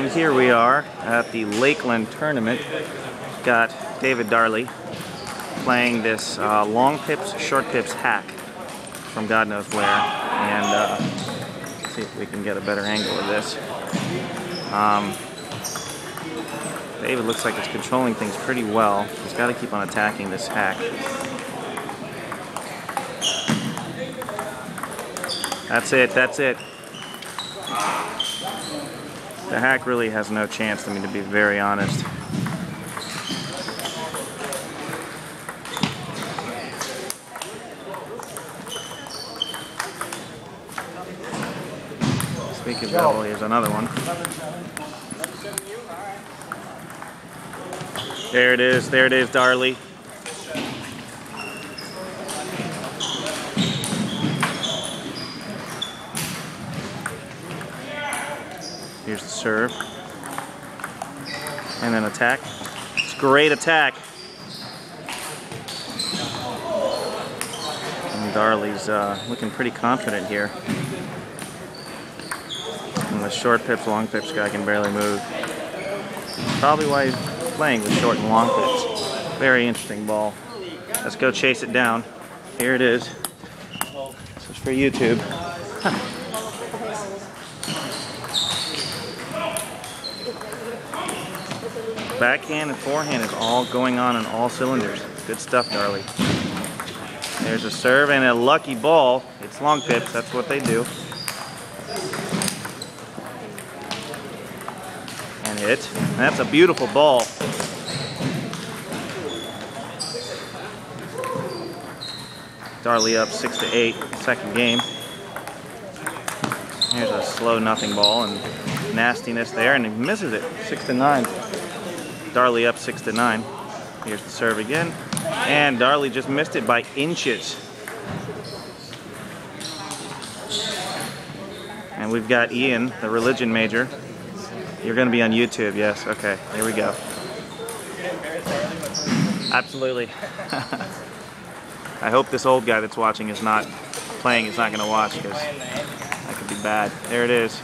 And here we are at the Lakeland tournament. Got David Darley playing this uh, long pips, short pips hack from God knows where. And uh, see if we can get a better angle of this. Um, David looks like he's controlling things pretty well. He's got to keep on attacking this hack. That's it, that's it. The hack really has no chance, I mean, to be very honest. Speaking of devil, here's another one. There it is, there it is, Darley. Here's the serve. And then attack. It's great attack. And Darley's uh, looking pretty confident here. And the short pips, long pips guy can barely move. Probably why he's playing with short and long pips. Very interesting ball. Let's go chase it down. Here it is. This is for YouTube. Backhand and forehand is all going on in all cylinders. Good stuff, Darley. There's a serve and a lucky ball. It's long pips, that's what they do. And hit. That's a beautiful ball. Darley up six to eight, second game. Here's a slow nothing ball and nastiness there, and he misses it, six to nine. Darley up six to nine. Here's the serve again, and Darley just missed it by inches. And we've got Ian, the religion major. You're going to be on YouTube, yes. Okay, here we go. Absolutely. I hope this old guy that's watching is not playing, is not going to watch because that could be bad. There it is.